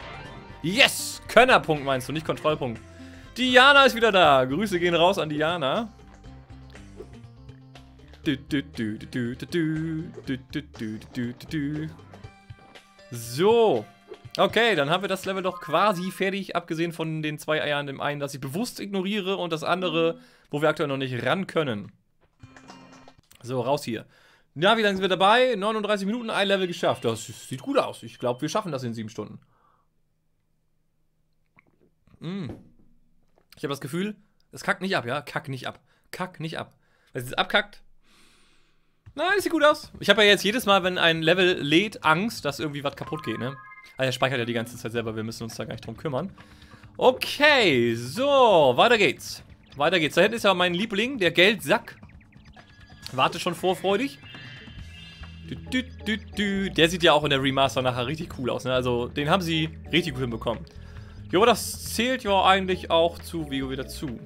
Yes. Könnerpunkt meinst du, nicht Kontrollpunkt. Diana ist wieder da. Grüße gehen raus an Diana. So. Okay, dann haben wir das Level doch quasi fertig, abgesehen von den zwei Eiern. Dem einen, das ich bewusst ignoriere und das andere, wo wir aktuell noch nicht ran können. So, raus hier. Na, wie lange sind wir dabei? 39 Minuten, ein Level geschafft. Das sieht gut aus. Ich glaube, wir schaffen das in sieben Stunden. Mm. Ich habe das Gefühl, es kackt nicht ab, ja? Kack nicht ab. Kack nicht ab. Wenn es jetzt abkackt. Nein, das sieht gut aus. Ich habe ja jetzt jedes Mal, wenn ein Level lädt, Angst, dass irgendwie was kaputt geht, ne? Ah, er speichert ja die ganze Zeit selber, wir müssen uns da gar nicht drum kümmern. Okay, so, weiter geht's. Weiter geht's. Da hinten ist ja mein Liebling, der Geldsack. Warte schon vorfreudig. Du, du, du, du. Der sieht ja auch in der Remaster nachher richtig cool aus, ne? Also, den haben sie richtig gut hinbekommen. Jo, das zählt ja eigentlich auch zu Vigo wieder zu.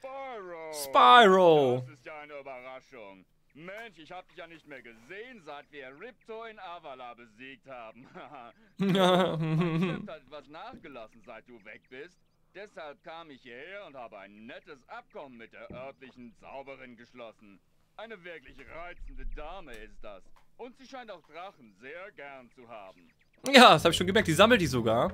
Spyro! Spyro! Das ist ja eine Überraschung. Mensch, ich hab dich ja nicht mehr gesehen, seit wir Ripto in Avala besiegt haben. Stimmt, hat etwas nachgelassen, seit du weg bist. Deshalb kam ich hierher und habe ein nettes Abkommen mit der örtlichen Zauberin geschlossen. Eine wirklich reizende Dame ist das. Und sie scheint auch Drachen sehr gern zu haben. ja, das habe ich schon gemerkt. Die sammelt die sogar.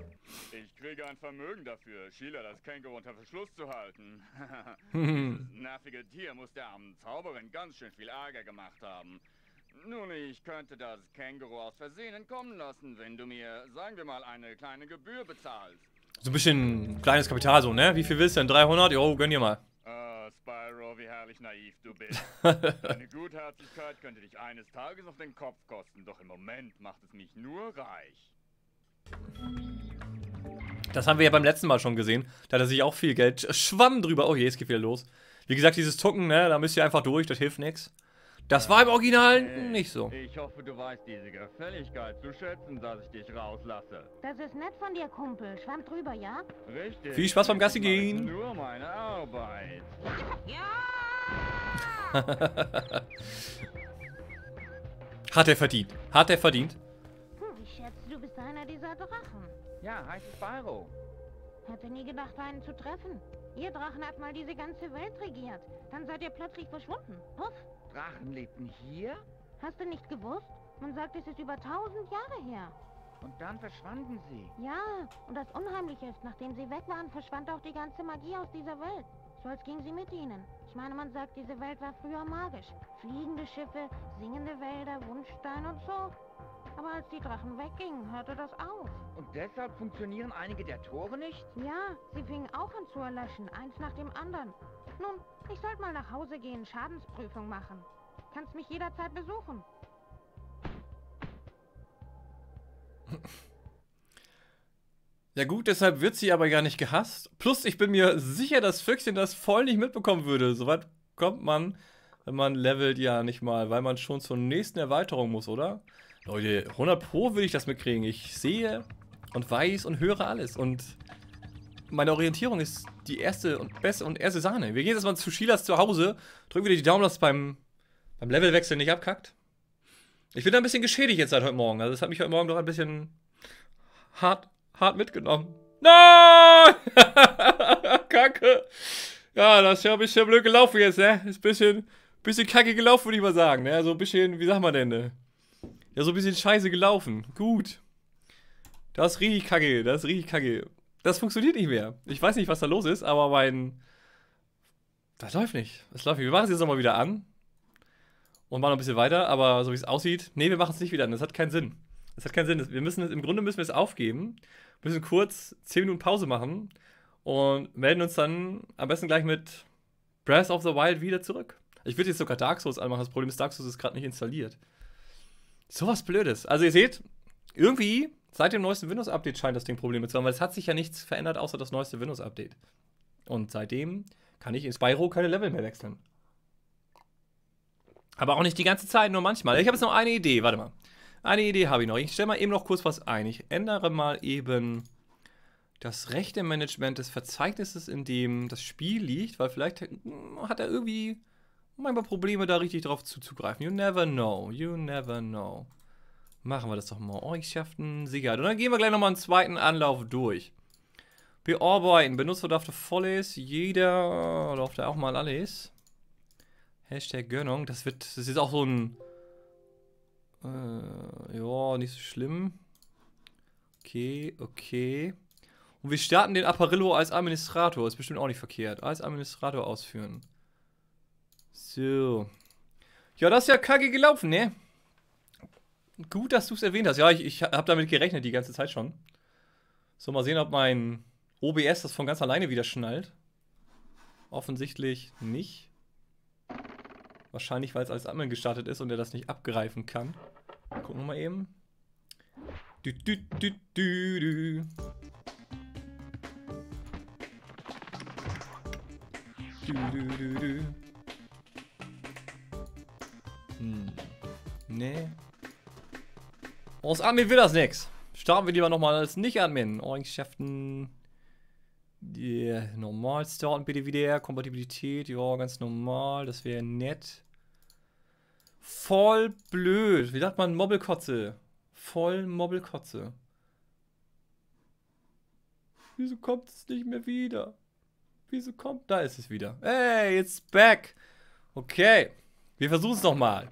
Ich kriege ein Vermögen dafür, Sheila das Känguru unter Verschluss zu halten. Das nervige Tier muss der armen Zauberin ganz schön viel Ärger gemacht haben. Nun, ich könnte das Känguru aus Versehen entkommen lassen, wenn du mir, sagen wir mal, eine kleine Gebühr bezahlst. So ein bisschen kleines Kapital so, ne? Wie viel willst du denn? 300? Jo, gönn dir mal. Ah, Spyro, wie herrlich naiv du bist. Deine Gutherzigkeit könnte dich eines Tages auf den Kopf kosten, doch im Moment macht es mich nur reich. Das haben wir ja beim letzten Mal schon gesehen. Da hat er sich auch viel Geld schwamm drüber. Oh je, es geht wieder los. Wie gesagt, dieses Tucken, ne, da müsst ihr einfach durch, das hilft nichts. Das war im Original nicht so. Ich hoffe, du weißt diese Gefälligkeit zu schätzen, dass ich dich rauslasse. Das ist nett von dir, Kumpel. Schwamm drüber, ja? Richtig. Viel Spaß beim Gassi gehen. Nur meine Arbeit. Hat er verdient. Hat er verdient. Hm, ich schätze, du bist einer dieser Drachen. Ja, heißt Spyro. Hätte nie gedacht, einen zu treffen. Ihr Drachen hat mal diese ganze Welt regiert. Dann seid ihr plötzlich verschwunden. Puff. Drachen lebten hier Hast du nicht gewusst? Man sagt, es ist über tausend Jahre her. und dann verschwanden sie. Ja, und das Unheimliche ist, nachdem sie weg waren, verschwand auch die ganze Magie aus dieser Welt. So als ging sie mit ihnen. Ich meine, man sagt, diese Welt war früher magisch. Fliegende Schiffe, singende Wälder, Wunschstein und so. Aber als die Drachen weggingen, hörte das auf. Und deshalb funktionieren einige der Tore nicht? Ja, sie fingen auch an zu erlöschen, eins nach dem anderen. Nun, ich sollte mal nach Hause gehen, Schadensprüfung machen. Kannst mich jederzeit besuchen. Ja gut, deshalb wird sie aber gar nicht gehasst. Plus, ich bin mir sicher, dass Füchschen das voll nicht mitbekommen würde. Soweit kommt man, wenn man levelt ja nicht mal, weil man schon zur nächsten Erweiterung muss, oder? Leute, 100 Pro will ich das mitkriegen. Ich sehe und weiß und höre alles. Und meine Orientierung ist die erste und beste und erste Sahne. Wir gehen jetzt mal zu Sheilas zu Hause. Drücken wieder die Daumen, dass beim, beim Levelwechsel nicht abkackt. Ich bin da ein bisschen geschädigt jetzt seit heute Morgen. Also, das hat mich heute Morgen doch ein bisschen hart, hart mitgenommen. Nein! Kacke. Ja, das ist ja ein bisschen blöd gelaufen jetzt, ne? Ist ein bisschen, bisschen kacke gelaufen, würde ich mal sagen, ne? So ein bisschen, wie sagt man denn, ne? Ja, so ein bisschen scheiße gelaufen. Gut. Das ist richtig kacke, das ist richtig kacke. Das funktioniert nicht mehr. Ich weiß nicht, was da los ist, aber mein. Das läuft nicht. Das läuft nicht. Wir machen es jetzt nochmal wieder an. Und machen noch ein bisschen weiter, aber so wie es aussieht, nee, wir machen es nicht wieder an. Das hat keinen Sinn. Das hat keinen Sinn. Wir müssen es, im Grunde müssen wir es aufgeben, müssen kurz 10 Minuten Pause machen und melden uns dann am besten gleich mit Breath of the Wild wieder zurück. Ich würde jetzt sogar Dark Souls anmachen. Das Problem ist, Dark Souls ist gerade nicht installiert. Sowas Blödes. Also ihr seht, irgendwie seit dem neuesten Windows-Update scheint das Ding Probleme zu haben, weil es hat sich ja nichts verändert, außer das neueste Windows-Update. Und seitdem kann ich in Spyro keine Level mehr wechseln. Aber auch nicht die ganze Zeit, nur manchmal. Ich habe jetzt noch eine Idee, warte mal. Eine Idee habe ich noch. Ich stelle mal eben noch kurz was ein. Ich ändere mal eben das rechte Management des Verzeichnisses, in dem das Spiel liegt, weil vielleicht hm, hat er irgendwie manchmal Probleme, da richtig drauf zuzugreifen. You never know. You never know. Machen wir das doch mal. Ortschaften, Sicherheit. Und dann gehen wir gleich nochmal einen zweiten Anlauf durch. Bearbeiten. Benutzer darf voll ist. Jeder darf da auch mal alles. Hashtag Gönnung. Das wird, das ist auch so ein, äh, ja, nicht so schlimm. Okay, okay. Und wir starten den Apparillo als Administrator. Ist bestimmt auch nicht verkehrt. Als Administrator ausführen. So. Ja, das ist ja kacke gelaufen, ne? Gut, dass du es erwähnt hast. Ja, ich, ich habe damit gerechnet die ganze Zeit schon. So, mal sehen, ob mein OBS das von ganz alleine wieder schnallt. Offensichtlich nicht. Wahrscheinlich, weil es als Admin gestartet ist und er das nicht abgreifen kann. Gucken wir mal eben. Du, du, du, du, du. Du, du, du, du. Hm. Nee. Aus Admin will das nix. Starten wir lieber nochmal als Nicht-Admin. Eigenschaften. Yeah, normal starten bitte wieder. Kompatibilität, ja, ganz normal. Das wäre nett. Voll blöd. Wie sagt man Mobbelkotze? Voll Mobbelkotze. Wieso kommt es nicht mehr wieder? Wieso kommt... Da ist es wieder. Hey, it's back. Okay. Wir versuchen es nochmal.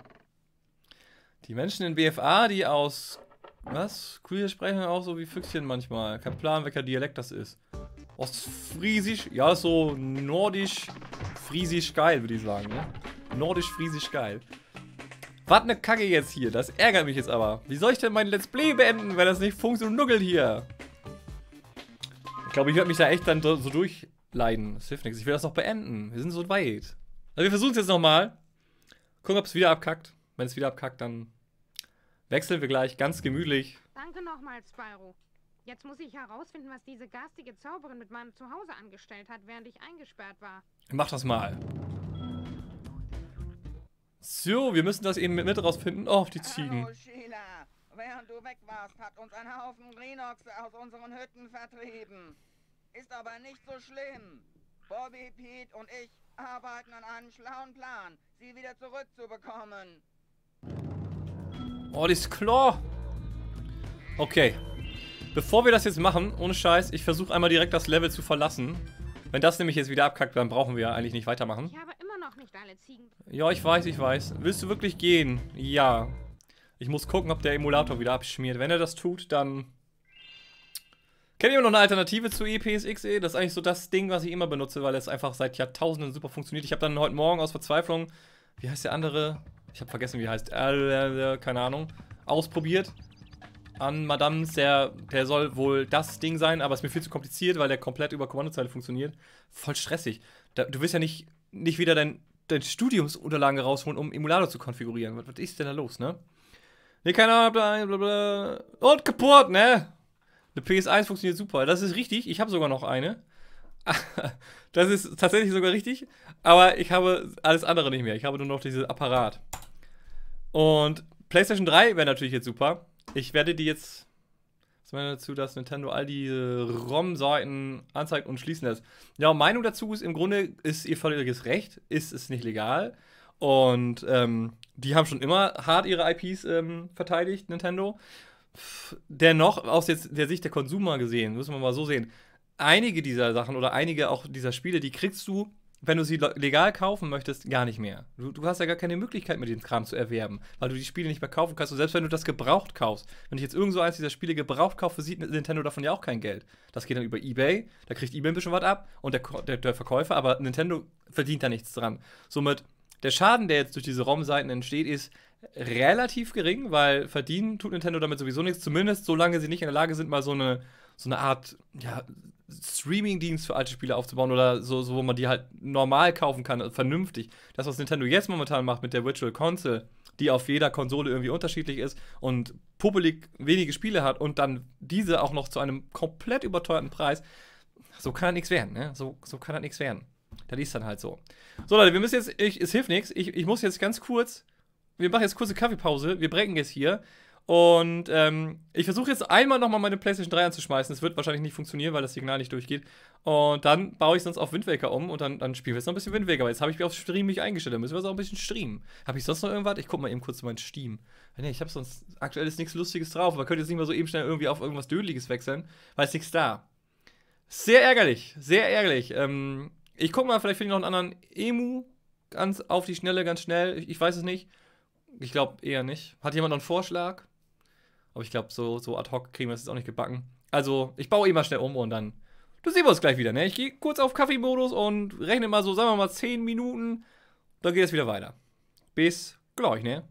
Die Menschen in BFA, die aus... Was? Queer sprechen auch so wie Füchschen manchmal. Kein Plan, welcher Dialekt das ist. Ostfriesisch? Ja, so nordisch, friesisch geil, würde ich sagen, ne? Nordisch, friesisch geil. Was ne Kacke jetzt hier. Das ärgert mich jetzt aber. Wie soll ich denn mein Let's Play beenden, wenn das nicht funktioniert und nuggelt hier? Ich glaube, ich werde mich da echt dann so durchleiden. Das hilft nichts. Ich will das noch beenden. Wir sind so weit. Also wir versuchen es jetzt nochmal. Gucken, ob es wieder abkackt. Wenn es wieder abkackt, dann wechseln wir gleich ganz gemütlich. Danke nochmal, Spyro. Jetzt muss ich herausfinden, was diese garstige Zauberin mit meinem Zuhause angestellt hat, während ich eingesperrt war. Mach das mal. So, wir müssen das eben mit, mit rausfinden. Oh, die Ziegen. Hallo, Sheila. Während du weg warst, hat uns ein Haufen Rhinoxe aus unseren Hütten vertrieben. Ist aber nicht so schlimm. Bobby, Pete und ich arbeiten an einem schlauen Plan, sie wieder zurückzubekommen. Oh, die ist klar. Okay. Bevor wir das jetzt machen, ohne Scheiß, ich versuche einmal direkt das Level zu verlassen. Wenn das nämlich jetzt wieder abkackt, dann brauchen wir eigentlich nicht weitermachen. Ich habe immer noch nicht alle Ziegen. Ja, ich weiß, ich weiß. Willst du wirklich gehen? Ja. Ich muss gucken, ob der Emulator wieder abschmiert. Wenn er das tut, dann... Kennt ihr noch eine Alternative zu E EPSXE? Das ist eigentlich so das Ding, was ich immer benutze, weil es einfach seit Jahrtausenden super funktioniert. Ich habe dann heute Morgen aus Verzweiflung, wie heißt der andere? Ich habe vergessen, wie er heißt. Äh, keine Ahnung. Ausprobiert. An Madams, der, der soll wohl das Ding sein, aber ist mir viel zu kompliziert, weil der komplett über Kommandozeile funktioniert. Voll stressig. Da, du willst ja nicht, nicht wieder dein, dein Studiumsunterlagen rausholen, um Emulator zu konfigurieren. Was, was ist denn da los, ne? Ne, keine Ahnung, bla, bla, bla. Und kaputt, ne? Eine PS1 funktioniert super. Das ist richtig. Ich habe sogar noch eine. das ist tatsächlich sogar richtig. Aber ich habe alles andere nicht mehr. Ich habe nur noch dieses Apparat. Und PlayStation 3 wäre natürlich jetzt super. Ich werde die jetzt. Was meine dazu, dass Nintendo all die ROM-Seiten anzeigt und schließen lässt? Ja, Meinung dazu ist im Grunde, ist ihr völliges Recht, ist es nicht legal. Und ähm, die haben schon immer hart ihre IPs ähm, verteidigt, Nintendo. Dennoch, aus jetzt der Sicht der Konsumer gesehen, müssen wir mal so sehen, einige dieser Sachen oder einige auch dieser Spiele, die kriegst du, wenn du sie legal kaufen möchtest, gar nicht mehr. Du, du hast ja gar keine Möglichkeit mehr, den Kram zu erwerben, weil du die Spiele nicht mehr kaufen kannst. Und selbst wenn du das gebraucht kaufst, wenn ich jetzt irgend so eins dieser Spiele gebraucht kaufe, sieht Nintendo davon ja auch kein Geld. Das geht dann über Ebay, da kriegt Ebay ein bisschen was ab und der, der, der Verkäufer, aber Nintendo verdient da nichts dran. Somit, der Schaden, der jetzt durch diese ROM-Seiten entsteht, ist relativ gering, weil verdienen tut Nintendo damit sowieso nichts, zumindest solange sie nicht in der Lage sind, mal so eine, so eine Art, ja, Streaming-Dienst für alte Spiele aufzubauen oder so, so, wo man die halt normal kaufen kann, vernünftig. Das, was Nintendo jetzt momentan macht mit der Virtual Console, die auf jeder Konsole irgendwie unterschiedlich ist und publik wenige Spiele hat und dann diese auch noch zu einem komplett überteuerten Preis, so kann das nichts werden, ne? So, so kann das nichts werden. Das ist dann halt so. So, Leute, wir müssen jetzt, ich, es hilft nichts, ich, ich muss jetzt ganz kurz, wir machen jetzt kurze Kaffeepause, wir brechen jetzt hier und ähm, ich versuche jetzt einmal nochmal meine PlayStation 3 anzuschmeißen. Es wird wahrscheinlich nicht funktionieren, weil das Signal nicht durchgeht. Und dann baue ich sonst auf Wind Waker um und dann, dann spielen wir jetzt noch ein bisschen Wind Waker. Aber jetzt habe ich mich auf Stream mich eingestellt. Dann müssen wir es auch ein bisschen streamen. Habe ich sonst noch irgendwas? Ich gucke mal eben kurz zu meinem Steam. Nee, ich habe sonst aktuell ist nichts Lustiges drauf. Aber könnt jetzt nicht mal so eben schnell irgendwie auf irgendwas Dödeliges wechseln, weil es nichts da. Sehr ärgerlich. Sehr ärgerlich. Ähm, ich gucke mal, vielleicht finde ich noch einen anderen Emu Ganz auf die Schnelle, ganz schnell. Ich, ich weiß es nicht. Ich glaube eher nicht. Hat jemand noch einen Vorschlag? Aber ich glaube, so, so ad hoc kriegen wir das jetzt auch nicht gebacken. Also, ich baue eh mal schnell um und dann. Du sehen wir uns gleich wieder, ne? Ich gehe kurz auf Kaffeemodus und rechne mal so, sagen wir mal, 10 Minuten. Dann geht es wieder weiter. Bis gleich, ne?